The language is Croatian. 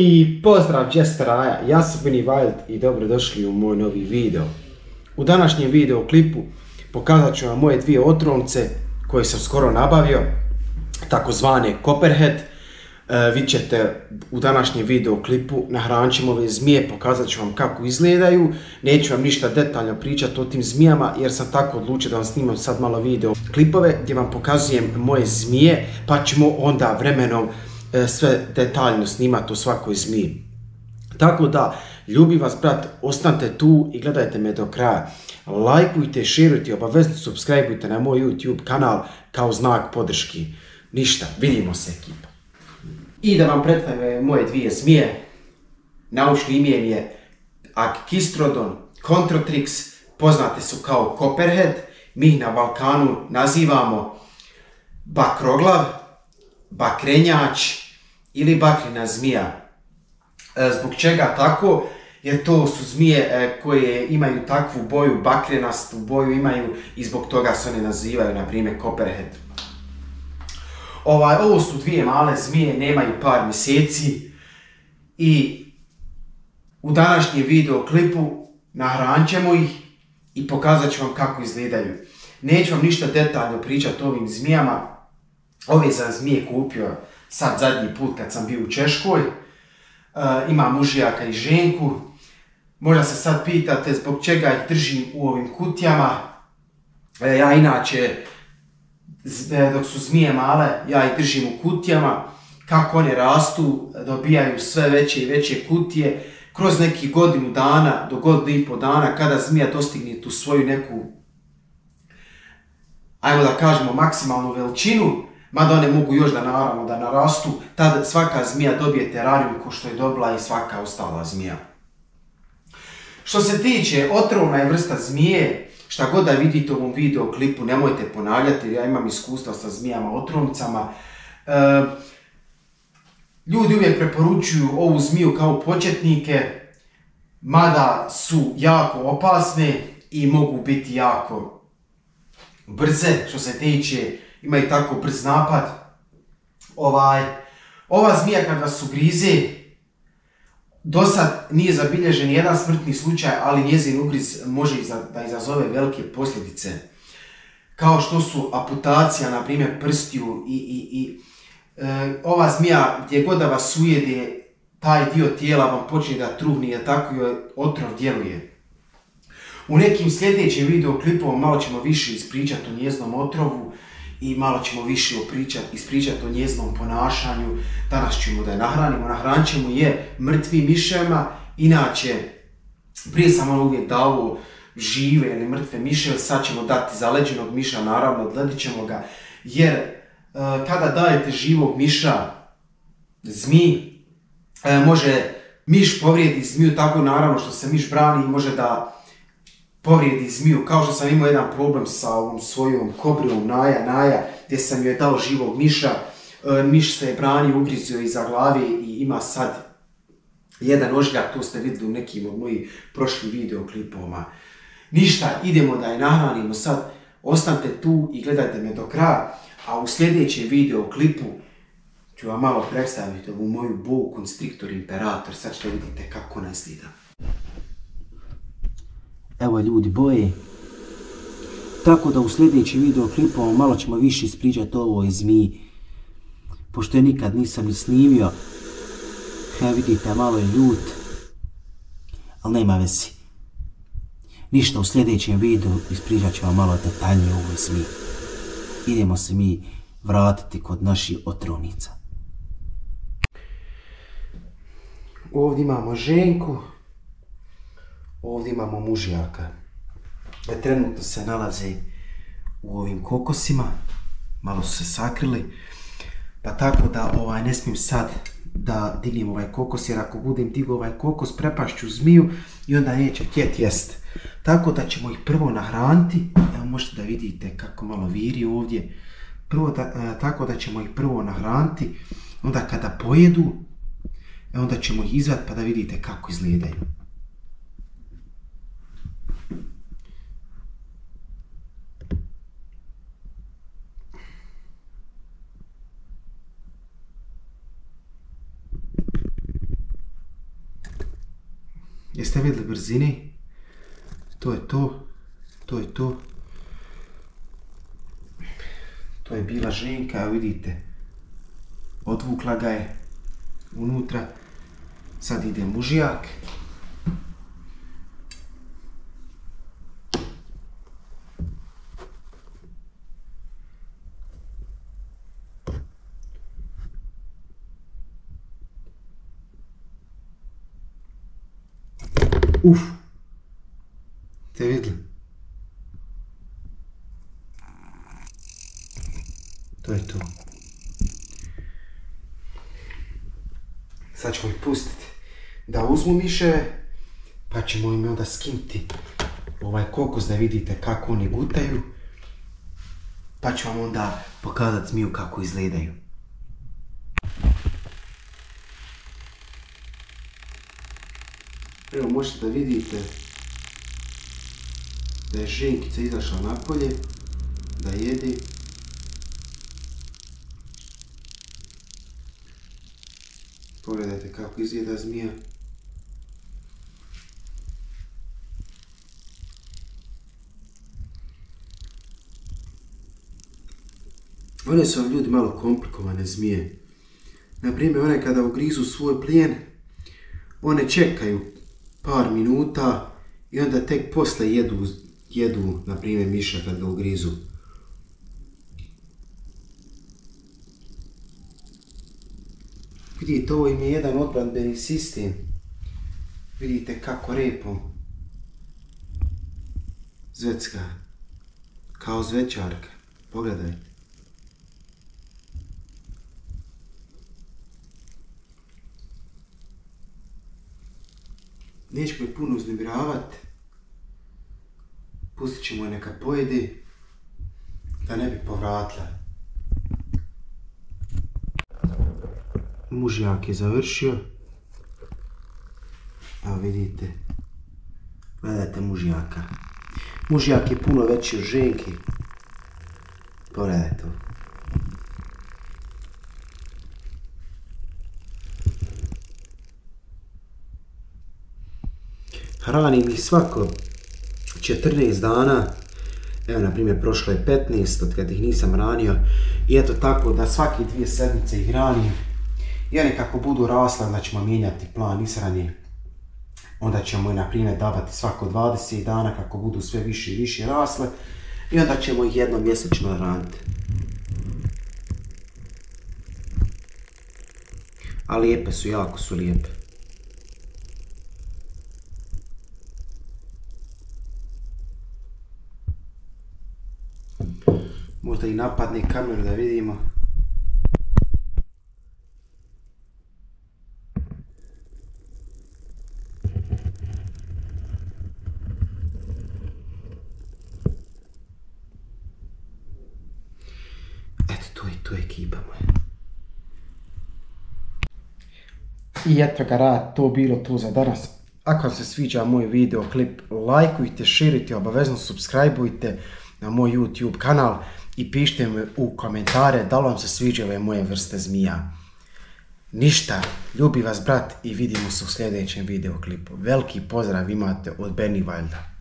I pozdrav Jester Raja, ja sam Benny Wild i dobrodošli u moj novi video. U današnjem video klipu pokazat ću vam moje dvije otrovnice koje sam skoro nabavio, takozvane Copperhead. E, vi ćete u današnjem video klipu nahranit ove zmije, pokazat ću vam kako izgledaju. Neću vam ništa detaljno pričati o tim zmijama jer sam tako odlučio da vam snimam sad malo video klipove gdje vam pokazujem moje zmije pa ćemo onda vremenom sve detaljno snimati o svakoj zmiji. Tako da, ljubi vas brat, ostanite tu i gledajte me do kraja. Lajkujte, širujte, obavezno subscribeujte na moj YouTube kanal kao znak podrški. Ništa, vidimo se ekipa. I da vam predstavim moje dvije zmije. Naučni ime je Akistrodon Controtrix, poznate su kao Copperhead. Mi na Balkanu nazivamo Bakroglav, bakrenjač ili bakrina zmija. E, zbog čega tako? Jer to su zmije e, koje imaju takvu boju, bakrenastu boju imaju i zbog toga se one nazivaju, na primjer, copperhead. Ovaj, ovo su dvije male zmije, nemaju par mjeseci i u današnjem video klipu nahranit ćemo ih i pokazat ću vam kako izgledaju. Neću vam ništa detaljno pričati o ovim zmijama, Ove sam zmije kupio sad zadnji put kad sam bio u Češkoj. E, ima mužijaka i ženku. Možda se sad pitate zbog čega ih držim u ovim kutijama. E, ja inače, e, dok su zmije male, ja ih držim u kutijama. Kako one rastu, dobijaju sve veće i veće kutije. Kroz neki godinu dana, do godinu i po dana, kada zmija dostigne tu svoju neku, ajmo da kažemo, maksimalnu veličinu, mada one mogu još da naravno da narastu, tada svaka zmija dobije terarium ko što je dobila i svaka ostala zmija. Što se tiče otrovna je vrsta zmije, šta god da vidite u ovom video klipu, nemojte ponavljati jer ja imam iskustva sa zmijama otrovnicama. E, ljudi uvijek preporučuju ovu zmiju kao početnike, mada su jako opasne i mogu biti jako brze što se tiče ima i tako brz napad. Ovaj, ova zmija kad vas ugrize, do sad nije zabilježen jedan smrtni slučaj, ali njezin ugriz može da izazove velike posljedice. Kao što su aputacija, na primjer prstiju i, i, i e, ova zmija gdje god da vas ujede, taj dio tijela vam počne da truhni, tako joj otrov djeluje. U nekim sljedećim video klipom malo ćemo više ispričati o njeznom otrovu, i malo ćemo više ispričati o njeznom ponašanju. Danas ćemo da je nahranimo, nahranit ćemo je mrtvim miševima, inače prije sam malo uvijek dao žive ili mrtve miše, sad ćemo dati zaleđenog miša, naravno odledit ćemo ga, jer e, kada dajete živog miša zmi, e, može miš povrijedi zmiju tako naravno što se miš brani i može da povrijedi zmiju, kao što sam imao jedan problem sa ovom svojom kobrijom Naja, Naja, gdje sam joj dao živog miša, e, miš se je branio, ugrizio iza glave i ima sad jedan ožljak, to ste vidjeli u nekim od mojih prošlih videoklipova. Ništa, idemo da je nahranimo sad, ostanite tu i gledajte me do kraja, a u sljedećem videoklipu ću vam malo predstaviti ovu moju bow Constrictor Imperator, sad ćete vidite kako ona izgleda. Evo ljudi boje. Tako da u sljedećem video klipu malo ćemo više ispričati o ovoj zmiji. Pošto je nikad nisam ni snimio. Evo vidite malo je ljut. Ali nema vesi. Ništa u sljedećem videu ispričat vam malo detaljnije o ovoj zmiji. Idemo se mi vratiti kod naših otrovnica. Ovdje imamo ženku. Ovdje imamo mužijaka. E, trenutno se nalaze u ovim kokosima. Malo su se sakrili. Pa tako da ovaj, ne smijem sad da dignem ovaj kokos, jer ako budem digao ovaj kokos, prepašću zmiju i onda neće htjeti jest. Tako da ćemo ih prvo nahraniti. Evo možete da vidite kako malo viri ovdje. Prvo e, tako da ćemo ih prvo nahraniti. Onda kada pojedu, e, onda ćemo ih izvati pa da vidite kako izgledaju. Jeste vidjeli brzini? To je to. To je to. To je bila ženka, vidite. Odvukla ga je unutra. Sad ide mužijak. Uf. Te vidjeli? To je to. Sad ćemo ih pustiti da uzmu miševe, pa ćemo im onda skinuti ovaj kokos da vidite kako oni gutaju. Pa ću vam onda pokazati zmiju kako izgledaju. Evo možete da vidite da je ženkica izašla napolje, da jede. Pogledajte kako izgleda zmija. One su vam ljudi malo komplikovane zmije. Naprimjer, one kada ugrizu svoj plijen, one čekaju par minuta i onda tek posle jedu, jedu na primjer, miša kad ga ugrizu. Vidite, ovo im je jedan odbranbeni sistem. Vidite kako repom zvecka. Kao zvećarka. Pogledajte. Neće me puno uznemiravati. Pustit ćemo je neka pojedi. Da ne bi povratila. Mužjak je završio. Evo vidite. Gledajte mužjaka. Mužjak je puno veći od ženki. Pogledajte to. Hranim ih svako 14 dana. Evo, na primjer, prošlo je 15 od kad ih nisam hranio. I eto tako da svake dvije sedmice ih hranim. I oni kako budu rasle, onda ćemo mijenjati plan ishrane. Onda ćemo na primjer davati svako 20 dana kako budu sve više i više rasle. I onda ćemo ih jednom mjesečno hraniti. A lijepe su, jako su lijepe. Možda i napadne kameru da vidimo. Eto, to je to ekipa moja. I eto ga rad, to bilo to za danas. Ako vam se sviđa moj video klip, lajkujte, širite, obavezno subscribeujte na moj YouTube kanal i pišite mi u komentare da li vam se sviđa ove moje vrste zmija. Ništa, ljubi vas brat i vidimo se u sljedećem videoklipu. Veliki pozdrav imate od Benny Wilda.